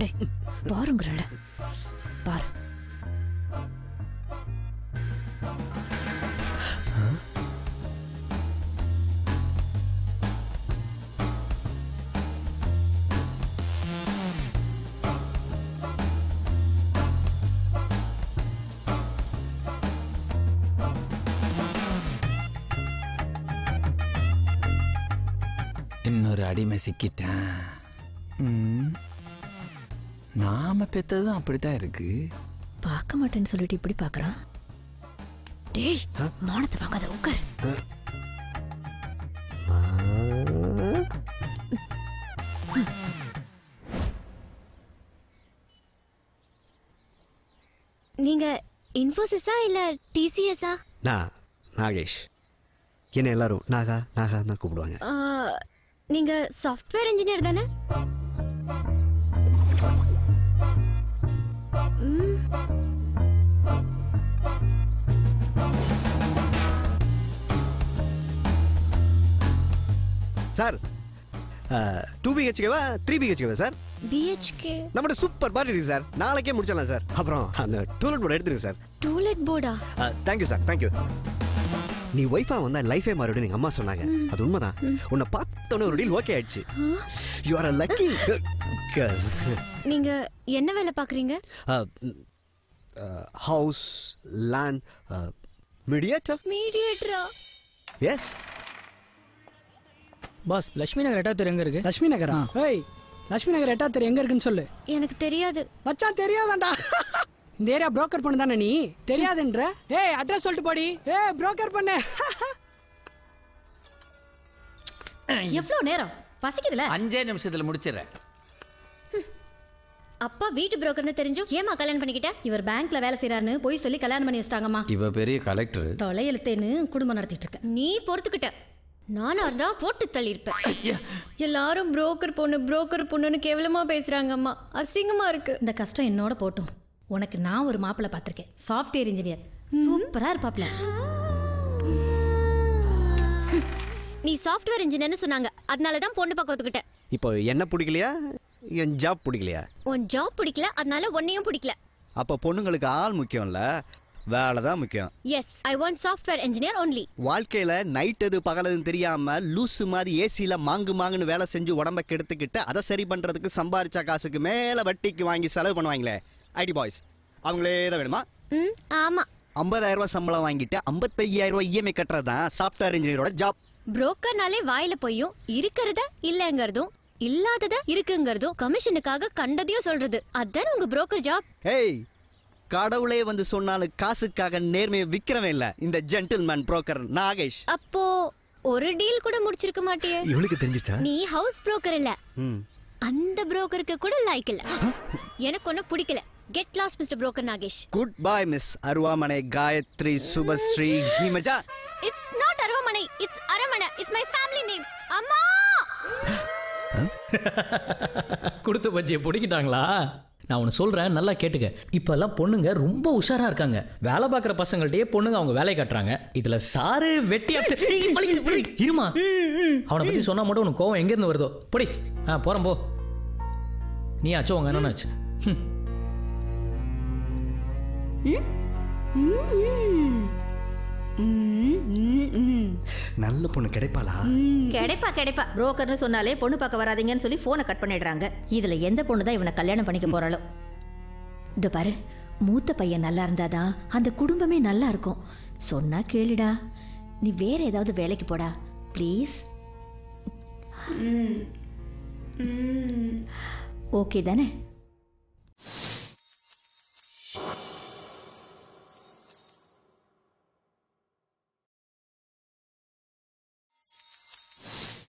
டேய் பாருங்கிறல பாரு. இன்னொரு அடிமை சிக்கிட்டேன். நாம பெத்ததும் அப்படித்தான் இருக்கு. பார்க்க மாட்டேன்னு சொல்லிட்டு இப்படி பார்க்கறான்? டேய் மானத்தை வாங்காத உட்கார். நீங்க இன்ஃபோசிஸா இல்ல டிசிஎஸ்ஸா? நான் நாகேஷ். என்ன எல்லாரும் நாகா நாகா தான் கூப்பிடுவாங்க. நீங்க சாஃப்ட்வேர் இன்ஜினியர் தானே? சார் டூ பிஹெச்கேவா த்ரீ பிஹெச்கேவா சார்? BHK நம்மகிட்ட சூப்பர் பார்ட்டி இருக்கு சார். நாளைக்கே முடிச்சிடலாம் சார். அப்புறம் அந்த டூலெட் போர்டு எடுத்துருங்க sir. To let போர்டா thank you sir thank you நீ ஒய்ஃபா வந்தா லைஃபே மாறிடும் எங்க அம்மா சொன்னாங்க. அது உண்மைதான். உன்னை பார்த்தோன்னே ஒரு டீல் ஓகே ஆயிடுச்சு. யூ ஆர் லக்கி நீங்க என்ன வேலை பாக்குறீங்க ஹவுஸ் லேண்ட் மீடியேட்டர் மீடியேட்டரா எஸ் பாஸ் லட்சுமி நகர் எட்டா தெரு எங்க இருக்கு? லட்சுமி நகரா? ஏய் லட்சுமி நகர் எட்டா தெரு எங்க இருக்குன்னு சொல்லு. எனக்கு தெரியாது. மச்சான் தெரியாதாண்டா இந்த ஏரியா புரோக்கர் பண்ணு தானே நீ? தெரியாதுன்ற. ஏய் அட்ரஸ் சொல்லிட்டு போடி. ஏய் புரோக்கர் பண்ணு. எவ்வளவு நேரம்? பசிக்குதுல? அஞ்சே நிமிஷத்துல முடிச்சிடுறேன். அப்பா வீட்டு புரோக்கர்னு தெரிஞ்சும் ஏமா கல்யாணம் பண்ணிக்கிட்ட? இவர் பேங்க்ல வேலை செய்யறாருன்னு போய் சொல்லி கல்யாணம் பண்ணி வச்சிட்டாங்கம்மா. இவ பெரிய கலெக்டர் தொலை எழுத்தேன்னு குடும்பம் நடத்திட்டு இருக்கேன் நீ பொறுத்துக்கிட்ட. நானா இருந்தா போட்டு தள்ளியிருப்பேன். எல்லாரும் புரோக்கர் பொண்ணு புரோக்கர் பொண்ணுன்னு கேவலமா பேசுறாங்க அம்மா. அசிங்கமா இருக்கு. இந்த கஷ்டம் என்னோட போட்டும். உனக்கு நான் ஒரு மாப்பிள்ளை பார்த்திருக்கேன். சாஃப்ட்வேர் இன்ஜினியர் சூப்பரா இருப்பாப்ல. நீ சாஃப்ட்வேர் இன்ஜினியர்னு சொன்னாங்க. அதனால தான் பொண்ணு பக்கம் ஒத்துக்கிட்டேன் இப்போ என்ன பிடிக்கலையா? என் ஜாப் பிடிக்கலையா? உன் ஜாப் பிடிக்கல அதனால உன்னையும் பிடிக்கல. அப்போ பொண்ணுங்களுக்கு ஆள் முக்கியம்ல. வேலை தான் முக்கியம். Yes I want software engineer only வாழ்க்கையில நைட் எது பகலதுன்னு தெரியாம லூசு மாதிரி ஏசியில மாங்கு மாங்குன்னு வேலை செஞ்சு உடம்ப கெடுத்துக்கிட்டு அதை சரி பண்றதுக்கு சம்பாரிச்ச காசுக்கு மேல வட்டிக்கு வாங்கி செலவு பண்ணுவாங்களே ஐடி பாய்ஸ் அவங்களே தான் வேணுமா? ம் ஆமா. ஐம்பதாயிரம் ரூபாய் சம்பளம் வாங்கிட்டு ஐம்பத்தையாயிரம் ரூபாய் இஎம்ஐ கட்டுறது தான் சாஃப்ட்வேர் இன்ஜினியரோட ஜாப் புரோக்கர்னாலே வாயில போயும் இருக்கிறத இல்லங்கிறதும் இல்லாதத இருக்குங்கிறதும் கமிஷனுக்காக கண்டதையும் சொல்றது. அதான் உங்க புரோக்கர் ஜாப் ஏய் கடவுளே வந்து சொன்னாலும் காசுக்காக நேர்மையை விக்கிறவன் இல்ல. இந்த ஜென்டில்மேன் புரோக்கர் நாகேஷ். அப்போ ஒரு டீல் கூட முடிச்சிருக்க மாட்டியே? இவளுக்கு தெரிஞ்சிருச்சா? நீ ஹவுஸ் புரோக்கர் இல்ல. ம். அந்த புரோக்கருக்கு கூட லைக் இல்ல. எனக்கு ஒன்னும் பிடிக்கல. Get lost mister broker Nagesh. Goodbye miss Aruvamanai Gayathri Subhashree Himaja. It's not Aravamanai it's Aramana it's my family name அம்மா! கொடுத்த பஜ்ஜியை பிடிக்கிட்டாங்களா? நான் ஒன்று சொல்கிறேன் நல்லா கேட்டுக்க. இப்போல்லாம் பொண்ணுங்க ரொம்ப உஷாராக இருக்காங்க. வேலை பார்க்குற பசங்கள்ட்டயே பொண்ணுங்க அவங்க வேலையை காட்டுறாங்க. இதில் சாரு வெட்டி. இருமா? அவனை பற்றி சொன்னால் மட்டும் உனக்கு கோவம் எங்கேருந்து வருதோ? பொடி. ஆ போகிறேன் போ. நீ ஆச்சோ உங்க என்னன்னாச்சு ம். நல்ல பொண்ணு கிடைப்பாளா? கிடைப்பா கிடைப்பா. புரோக்கர்னு சொன்னாலே பொண்ணு பார்க்க வராதீங்கன்னு சொல்லி போனை கட் பண்ணிடுறாங்க. இதுல எந்த பொண்ணு தான் இவனை கல்யாணம் பண்ணிக்க போறாளோ? இது பாரு மூத்த பையன் நல்லா இருந்தாதான் அந்த குடும்பமே நல்லா இருக்கும். சொன்னா கேளுடா. நீ வேற ஏதாவது வேலைக்கு போடா. ப்ளீஸ் ஓகே தானே?